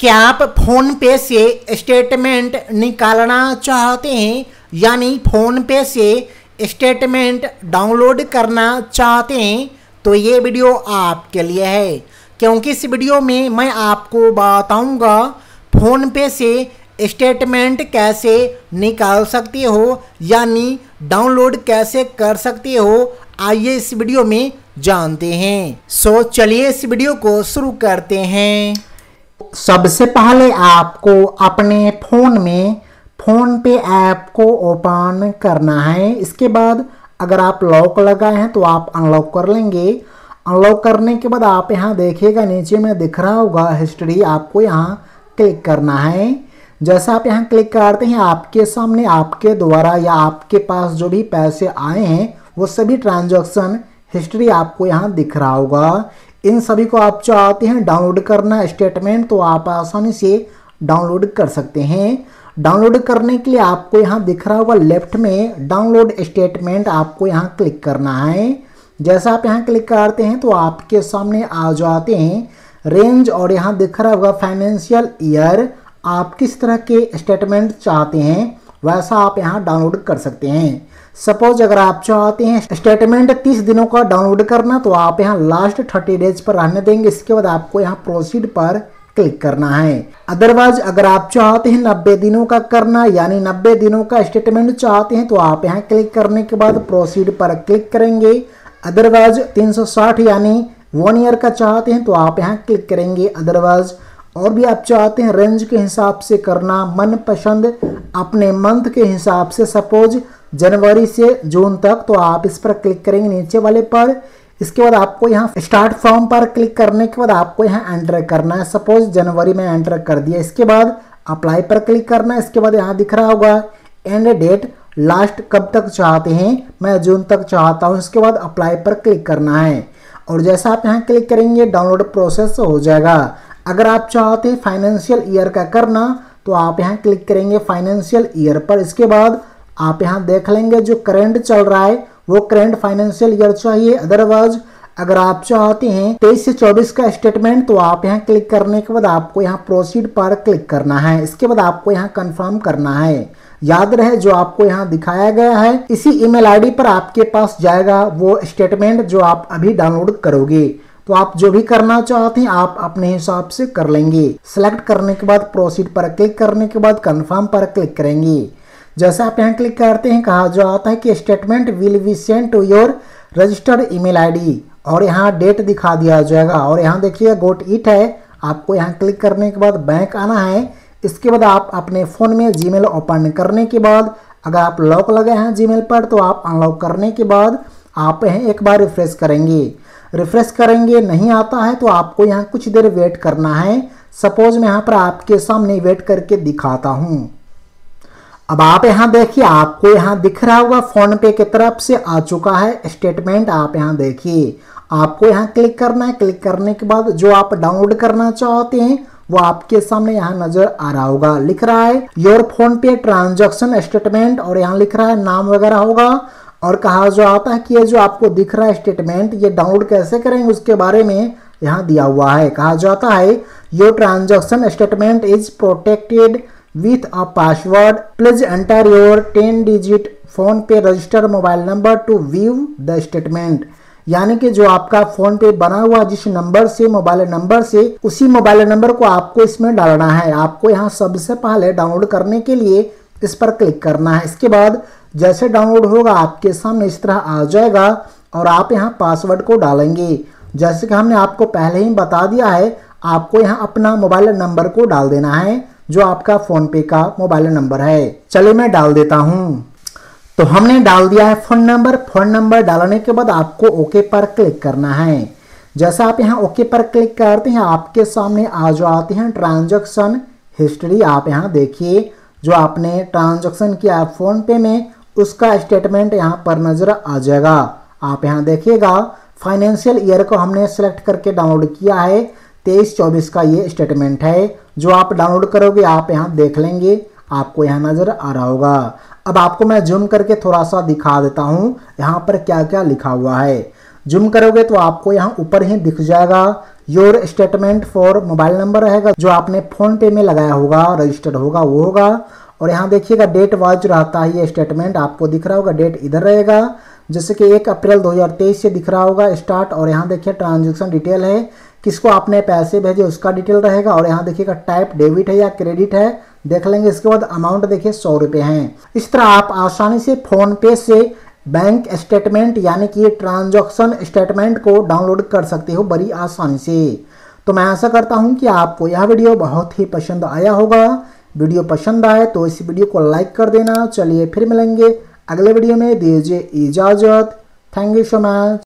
क्या आप फ़ोन पे से स्टेटमेंट निकालना चाहते हैं? यानी फ़ोन पे से स्टेटमेंट डाउनलोड करना चाहते हैं तो ये वीडियो आपके लिए है। क्योंकि इस वीडियो में मैं आपको बताऊँगा फ़ोन पे से स्टेटमेंट कैसे निकाल सकते हो, यानी डाउनलोड कैसे कर सकते हो, आइए इस वीडियो में जानते हैं। सो चलिए इस वीडियो को शुरू करते हैं। सबसे पहले आपको अपने फ़ोन में फ़ोन पे ऐप को ओपन करना है। इसके बाद अगर आप लॉक लगाए हैं तो आप अनलॉक कर लेंगे। अनलॉक करने के बाद आप यहाँ देखिएगा, नीचे में दिख रहा होगा हिस्ट्री, आपको यहाँ क्लिक करना है। जैसा आप यहाँ क्लिक करते हैं, आपके सामने आपके द्वारा या आपके पास जो भी पैसे आए हैं, वो सभी ट्रांजैक्शन हिस्ट्री आपको यहाँ दिख रहा होगा। इन सभी को आप चाहते हैं डाउनलोड करना स्टेटमेंट तो आप आसानी से डाउनलोड कर सकते हैं। डाउनलोड करने के लिए आपको यहाँ दिख रहा होगा लेफ़्ट में डाउनलोड स्टेटमेंट आपको यहाँ क्लिक करना है। जैसा आप यहाँ क्लिक करते हैं तो आपके सामने आ जाते हैं रेंज और यहाँ दिख रहा होगा फाइनेंशियल ईयर। आप किस तरह के स्टेटमेंट चाहते हैं, वैसा आप यहाँ डाउनलोड कर सकते हैं। सपोज़ अगर आप चाहते हैं स्टेटमेंट 30 दिनों का डाउनलोड करना तो आप यहाँ लास्ट 30 डेज़ पर रहने देंगे। इसके बाद आपको यहाँ प्रोसीड पर क्लिक करना है। अदरवाइज़ अगर आप चाहते हैं 90 दिनों का करना, यानी 90 दिनों का स्टेटमेंट चाहते हैं तो आप यहाँ क्लिक करने के बाद प्रोसीड पर क्लिक करेंगे। अदरवाइज़ 360 यानी वन ईयर का चाहते हैं तो आप यहाँ क्लिक करेंगे। अदरवाइज़ और भी आप चाहते हैं रेंज के हिसाब से करना मन पसंद अपने मंथ के हिसाब से सपोज़ जनवरी से जून तक तो आप इस पर क्लिक करेंगे नीचे वाले पर। इसके बाद आपको यहाँ स्टार्ट फॉर्म पर क्लिक करने के बाद आपको यहाँ एंटर करना है। सपोज़ जनवरी में एंटर कर दिया। इसके बाद अप्लाई पर क्लिक करना है। इसके बाद यहाँ दिख रहा होगा एंड डेट लास्ट कब तक चाहते हैं? मैं जून तक चाहता हूँ। इसके बाद अप्लाई पर क्लिक करना है। और जैसा आप यहाँ क्लिक करेंगे डाउनलोड प्रोसेस हो जाएगा। अगर आप चाहते हैं फाइनेंशियल ईयर का करना तो आप यहाँ क्लिक करेंगे फाइनेंशियल ईयर पर। इसके बाद आप यहाँ देख लेंगे जो करंट चल रहा है, वो करंट फाइनेंशियल ईयर चाहिए। अदरवाइज़ अगर आप चाहते हैं तेईस से चौबीस का स्टेटमेंट तो आप यहाँ क्लिक करने के बाद आपको यहाँ प्रोसीड पर क्लिक करना है। इसके बाद आपको यहाँ कंफर्म करना है। याद रहे, जो आपको यहाँ दिखाया गया है, इसी ईमेल आईडी पर आपके पास जाएगा वो स्टेटमेंट जो आप अभी डाउनलोड करोगे। तो आप जो भी करना चाहते हैं, आप अपने हिसाब से कर लेंगे। सिलेक्ट करने के बाद प्रोसीड पर क्लिक करने के बाद कंफर्म पर क्लिक करेंगे। जैसे आप यहाँ क्लिक करते हैं, कहा जाता है कि statement will be send to your registered email ID और यहाँ डेट दिखा दिया जाएगा। और यहाँ देखिए गोट इट है। आपको यहाँ क्लिक करने के बाद बैंक आना है। इसके बाद आप अपने फ़ोन में जीमेल ओपन करने के बाद, अगर आप लॉक लगे हैं जीमेल पर तो आप अनलॉक करने के बाद आप यहाँ एक बार रिफ्रेश करेंगे। रिफ्रेश करेंगे, नहीं आता है तो आपको यहाँ कुछ देर वेट करना है। सपोज़ मैं यहाँ पर आपके सामने वेट करके दिखाता हूँ। अब आप यहाँ देखिए, आपको यहाँ दिख रहा होगा फ़ोन पे की तरफ़ से आ चुका है स्टेटमेंट आप यहाँ देखिए। आपको यहाँ क्लिक करना है क्लिक करने के बाद जो आप डाउनलोड करना चाहते हैं, वो आपके सामने यहाँ नज़र आ रहा होगा। लिख रहा है your PhonePe transaction statement और यहाँ लिख रहा है, नाम वगैरह होगा। और कहा जो आता है कि ये जो आपको दिख रहा है स्टेटमेंट ये डाउनलोड कैसे करेंगे, उसके बारे में यहाँ दिया हुआ है। कहा जाता है your transaction statement is protected with a password. Please enter your 10 digit PhonePe register mobile number to view the statement यानी कि जो आपका फ़ोन पे बना हुआ जिस नंबर से मोबाइल नंबर से, उसी मोबाइल नंबर को आपको इसमें डालना है। आपको यहाँ सबसे पहले डाउनलोड करने के लिए इस पर क्लिक करना है। इसके बाद जैसे डाउनलोड होगा, आपके सामने इस तरह आ जाएगा और आप यहाँ पासवर्ड को डालेंगे। जैसे कि हमने आपको पहले ही बता दिया है, आपको यहाँ अपना मोबाइल नंबर को डाल देना है। जो आपका फ़ोन पे का मोबाइल नंबर है। चलिए मैं डाल देता हूँ। तो हमने डाल दिया है फ़ोन नंबर। फ़ोन नंबर डालने के बाद आपको ओके पर क्लिक करना है। जैसा आप यहाँ ओके पर क्लिक करते हैं, आपके सामने आ जाते हैं ट्रांजेक्शन हिस्ट्री। आप यहाँ देखिए, जो आपने ट्रांजेक्शन किया फ़ोन पे में, उसका स्टेटमेंट यहाँ पर नज़र आ जाएगा। आप यहाँ देखिएगा, फाइनेंशियल ईयर को हमने सेलेक्ट करके डाउनलोड किया है। तेईस चौबीस का ये स्टेटमेंट है, जो आप डाउनलोड करोगे, आप यहाँ देख लेंगे, आपको यहाँ नज़र आ रहा होगा। अब आपको मैं जूम करके थोड़ा सा दिखा देता हूँ, यहाँ पर क्या क्या लिखा हुआ है। जूम करोगे तो आपको यहाँ ऊपर ही दिख जाएगा your statement for mobile number रहेगा, जो आपने फ़ोन पे में लगाया होगा रजिस्टर्ड होगा, वो होगा। और यहाँ देखिएगा डेट वाइज रहता है ये स्टेटमेंट आपको दिख रहा होगा डेट इधर रहेगा, जैसे कि एक अप्रैल 2023 से दिख रहा होगा स्टार्ट और यहाँ देखिए ट्रांजेक्शन डिटेल है। किसको आपने पैसे भेजे उसका डिटेल रहेगा। और यहाँ देखिएगा, टाइप डेबिट है या क्रेडिट है, देख लेंगे इसके बाद अमाउंट देखिए, सौ रुपये हैं। इस तरह आप आसानी से फ़ोन पे से बैंक स्टेटमेंट, यानी कि ट्रांजैक्शन स्टेटमेंट को डाउनलोड कर सकते हो बड़ी आसानी से। तो मैं आशा करता हूँ कि आपको यह वीडियो बहुत ही पसंद आया होगा। वीडियो पसंद आए तो इस वीडियो को लाइक कर देना। चलिए फिर मिलेंगे अगले वीडियो में। दीजिए इजाज़त। Thank you so much.